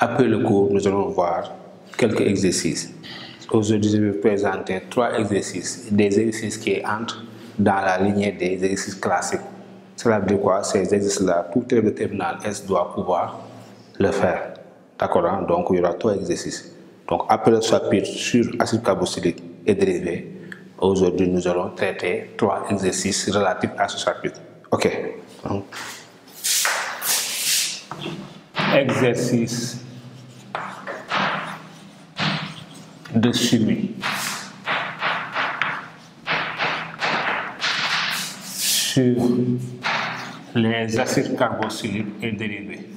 Après le cours, nous allons voir quelques exercices. Aujourd'hui, je vais vous présenter trois exercices, des exercices qui entrent dans la lignée des exercices classiques. Cela veut dire quoi? Ces exercices-là, tout élève de terminale S doit pouvoir le faire. D'accord hein? Donc, il y aura trois exercices. Donc, après le chapitre sur acide carboxylique et dérivés, aujourd'hui, nous allons traiter trois exercices relatifs à ce chapitre. OK. Donc, exercice de chimie sur les acides carboxyliques et dérivés.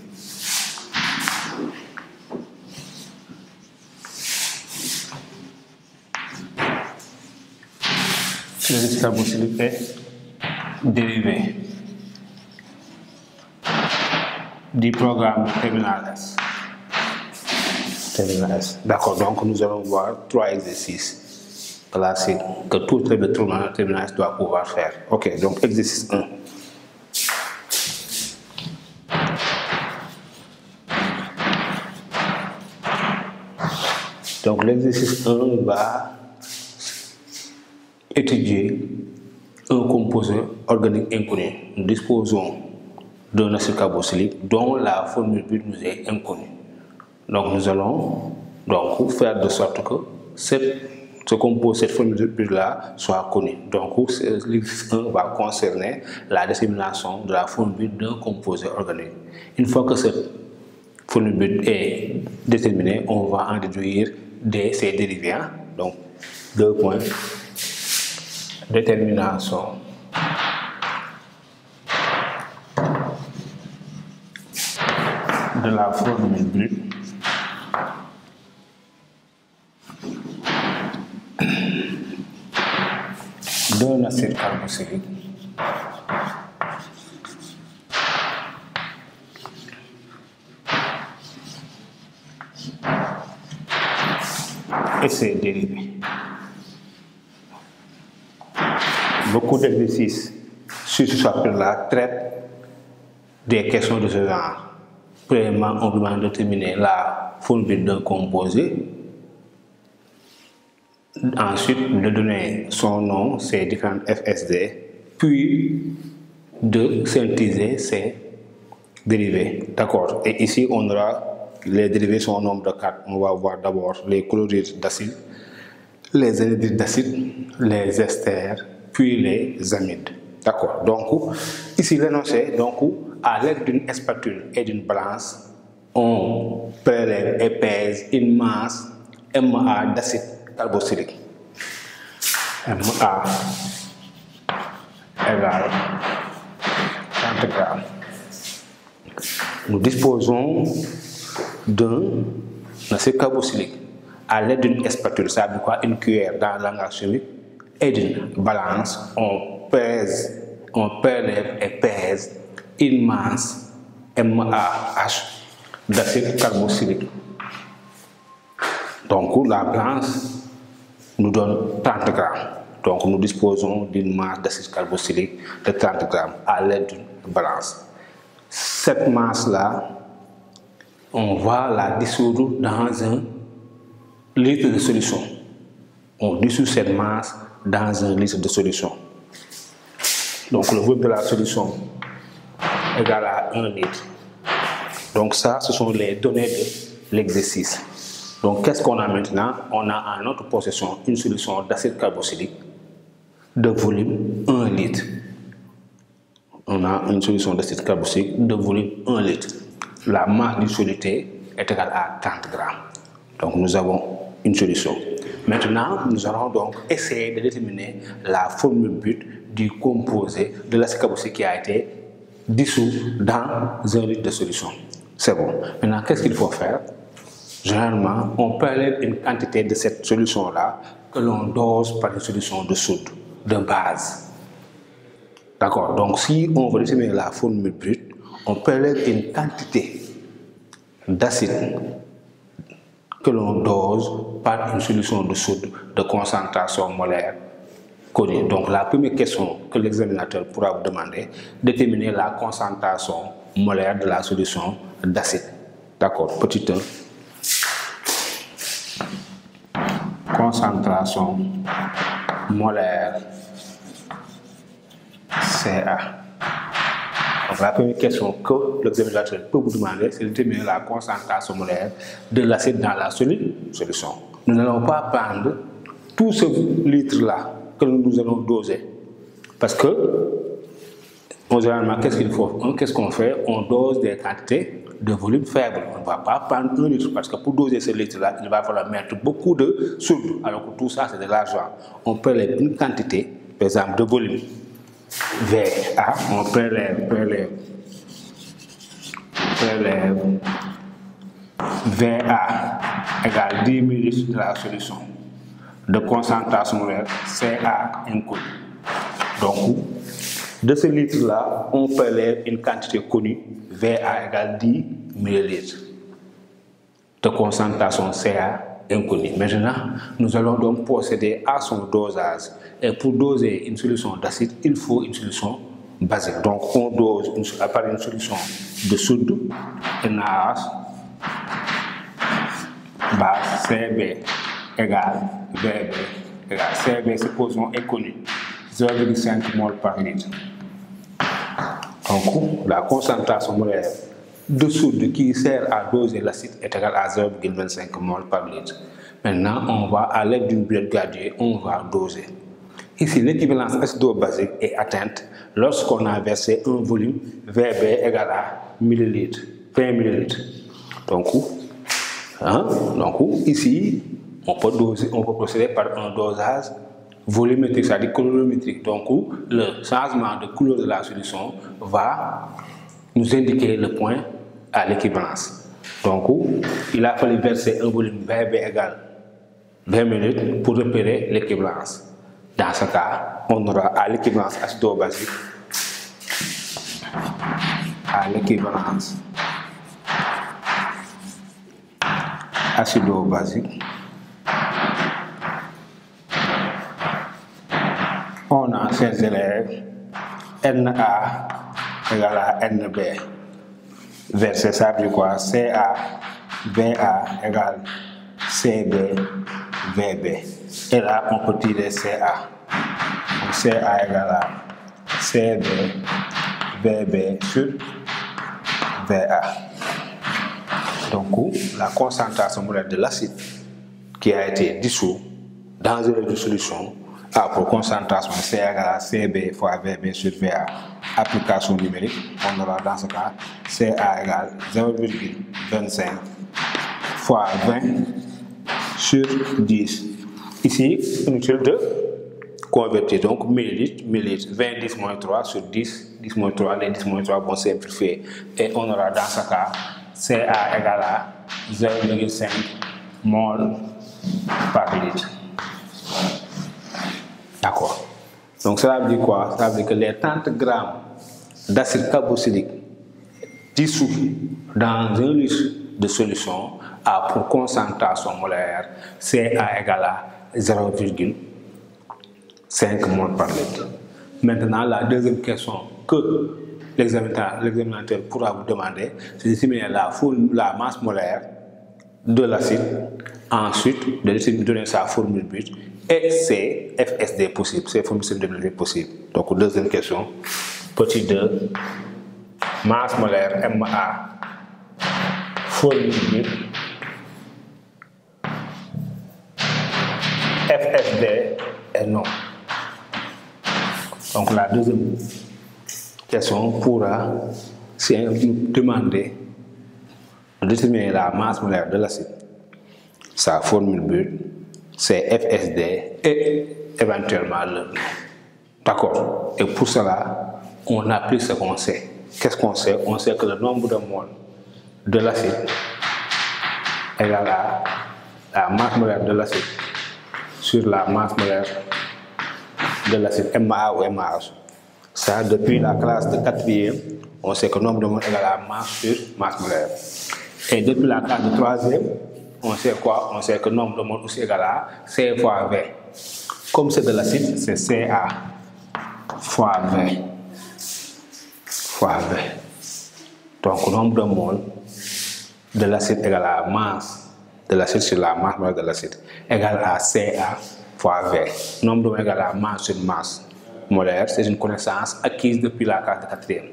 Les acides carboxyliques et dérivés. Du programme Terminal D'accord, donc nous allons voir trois exercices classiques que tout élève de Terminal S doit pouvoir faire. Ok, donc exercice 1. Donc l'exercice 1 va étudier un composé organique inconnu. Nous disposons d'un acide carboxylique dont la formule but nous est inconnue. Donc nous allons donc faire de sorte que cette, ce composé, cette formule but là soit connue. Donc l'exercice 1 va concerner la détermination de la formule d'un composé organique. Une fois que cette formule est déterminée, on va en déduire des, ses dérivés. Donc deux points. Détermination de la formule brute acide carboxylique et ses dérivés. Beaucoup d'exercices sur ce chapitre-là traitent des questions de ce genre. Premièrement, on va déterminer la formule d'un composé. Ensuite, de donner son nom, ses différentes FSD, puis de synthétiser ses dérivés. D'accord Et ici, on aura les dérivés sont au nombre de 4. On va voir d'abord les chlorides d'acide, les anhydrides d'acide, les esters, puis les amides. D'accord Donc, ici, l'énoncé, donc, à l'aide d'une spatule et d'une balance, on prélève et pèse une masse MA d'acide carboxylique. MA égale 30 grammes. Nous disposons d'un acide carboxylique à l'aide d'une spatule, ça veut dire Une cuillère dans le langage chimique et d'une balance, on pèse, on prélève et pèse une masse MAH d'acide carboxylique. Donc la balance nous donne 30 grammes. Donc nous disposons d'une masse d'acide carboxylique de 30 grammes à l'aide d'une balance. Cette masse-là, on va la dissoudre dans un litre de solution. On dissout cette masse dans un litre de solution. Donc le volume de la solution égale à 1 litre. Donc ça, ce sont les données de l'exercice. Donc qu'est-ce qu'on a maintenant? On a en notre possession une solution d'acide carboxylique de volume 1 litre. On a une solution d'acide carboxylique de volume 1 litre. La masse du est égale à 30 grammes. Donc nous avons une solution. Maintenant, nous allons donc essayer de déterminer la formule but du composé de l'acide carboxylique qui a été dissous dans un litre de solution. C'est bon. Maintenant, qu'est-ce qu'il faut faire? Généralement, on prélève une quantité de cette solution-là que l'on dose par une solution de soude, de base. D'accord Donc, si on veut déterminer la formule brute, on prélève une quantité d'acide que l'on dose par une solution de soude de concentration molaire connue. Donc, la première question que l'examinateur pourra vous demander, déterminer la concentration molaire de la solution d'acide. D'accord Petit Concentration molaire CA. Donc la première question que l'examinateur peut vous demander, c'est de déterminer la concentration molaire de l'acide dans la solution. Nous n'allons pas prendre tout ce litre-là que nous allons doser. Parce que, généralement, qu'est-ce qu'il faut? Qu'est-ce qu'on fait? On dose des quantités de volume faible. On ne va pas prendre un litre parce que pour doser ce litre-là, il va falloir mettre beaucoup de soude. Alors que tout ça, c'est de l'argent. On prélève une quantité, par exemple, de volume VA, on prélève, prélève, prélève VA égale 10 ml de la solution de concentration molaire CA inconnue. Donc, de ce litre-là, on prélève une quantité connue, VA égale 10 ml de concentration CA inconnue. Maintenant, nous allons donc procéder à son dosage. Et pour doser une solution d'acide, il faut une solution basique. Donc, on dose une, par une solution de soude, NaH, base CB égale VB égale CB, supposons, est connu, 0,5 mol par litre. Donc, la concentration molaire de soude qui sert à doser l'acide est égale à 0,25 mol par litre. Maintenant, on va, à l'aide d'une bulle gradée, on va doser. Ici, l'équivalence acido-basique est atteinte lorsqu'on a versé un volume VB égal à millilitres, 20 millilitres. Donc, hein, donc ici, on peut, doser, on peut procéder par un dosage volumétrique, c'est-à-dire colorimétrique. Donc, le changement de couleur de la solution va nous indiquer le point à l'équivalence. Donc, il a fallu verser un volume VB égal 20 minutes pour repérer l'équivalence. Dans ce cas, on aura à l'équivalence acido-basique, à l'équivalence acido-basique, on a ces élèves Na égale à NB verset ça veut dire quoi CA VA égale CB VB et là on peut tirer CA CA égale à CB VB sur VA donc la concentration de l'acide qui a été dissous dans une solution a pour concentration CA égale à CB fois VB sur VA application numérique, on aura dans ce cas CA égale 0,25 fois 20 sur 10. Ici, inutile de convertir. Donc, millilitres, millilitres, 20, 10 moins 3 sur 10, 10 moins 3, les 10 moins 3 vont simplifier. Et on aura dans ce cas CA égale à 0,5 mol par litre. D'accord. Donc cela veut dire quoi? Ça veut dire que les 30 grammes d'acide carboxylique dissous dans un litre de solution a pour concentration molaire CA égale à 0,5 mol par litre. Maintenant, la deuxième question que l'examinateur pourra vous demander, c'est de déterminer la, la masse molaire de l'acide, ensuite de donner sa formule brute et c'est FSD possible, c'est formule de possible. Donc, deuxième question, petit 2, masse molaire MA, formule FSD est non. Donc, la deuxième question pourra demander de déterminer la masse molaire de l'acide, sa formule brute, c'est FSD et éventuellement le. D'accord Et pour cela, on applique ce qu'on sait. Qu'est-ce qu'on sait? On sait que le nombre de moles de l'acide égale à la masse molaire de l'acide sur la masse molaire de l'acide MA ou MAH. Ça, depuis la classe de quatrième, on sait que le nombre de moles égale à masse sur masse molaire. Et depuis la classe de troisième, on sait quoi? On sait que nombre de moles aussi égal à C fois V. Comme c'est de l'acide, c'est CA fois V fois V. Donc, le nombre de moles de l'acide égale à masse de l'acide sur la masse de l'acide égale à Ca fois V. Nombre de moles égal à masse sur masse molaire, c'est une connaissance acquise depuis la classe de quatrième.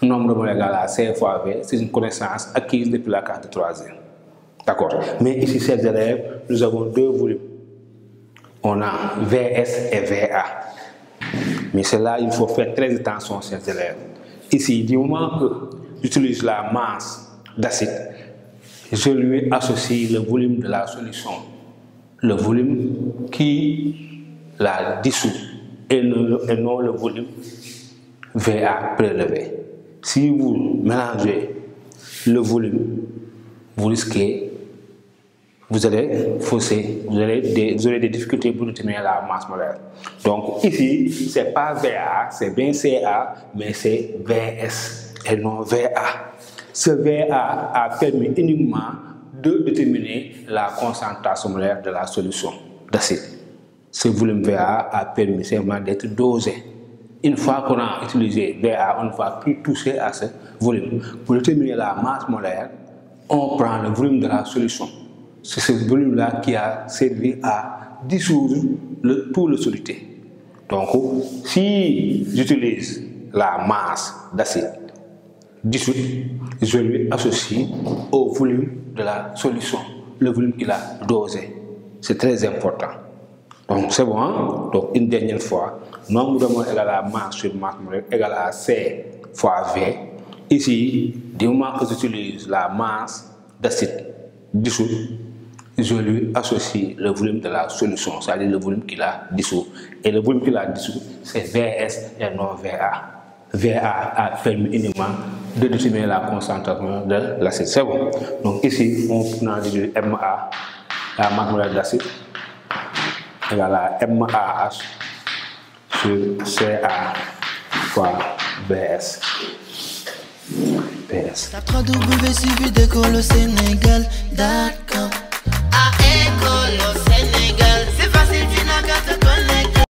Nombre de moles égal à C fois V, c'est une connaissance acquise depuis la classe de troisième. D'accord Mais ici, chers élèves, nous avons deux volumes. On a VS et VA. Mais c'est là il faut faire très attention, chers élèves. Ici, du moment que j'utilise la masse d'acide, je lui associe le volume de la solution, le volume qui la dissout et, et non le volume VA prélevé. Si vous mélangez le volume, vous risquez vous allez fausser, vous, allez vous aurez des difficultés pour déterminer la masse molaire. Donc ici, ce n'est pas VA, c'est bien CA, mais c'est VS et non VA. Ce VA a permis uniquement de déterminer la concentration molaire de la solution d'acide. Ce volume VA a permis seulement d'être dosé. Une fois qu'on a utilisé VA, on ne va plus toucher à ce volume. Pour déterminer la masse molaire, on prend le volume de la solution c'est ce volume-là qui a servi à dissoudre le, tout le soluté. Donc, si j'utilise la masse d'acide dissoute, je lui associe au volume de la solution, le volume qu'il a dosé. C'est très important. Donc, c'est bon. Hein? Donc, une dernière fois, nombre de moles égale à masse sur masse égale à C fois V. Ici, du moment que j'utilise la masse d'acide dissoute, je lui associe le volume de la solution, c'est-à-dire le volume qu'il a dissous. Et le volume qu'il a dissous, c'est VS et non VA. VA a permis uniquement de déterminer la concentration de l'acide. C'est bon. Donc ici, on a dit MA, la masse d'acide, égale à MAH sur CA fois BS. BS. Tape 3 W suivi d'école au Sénégal, d'accord. À école au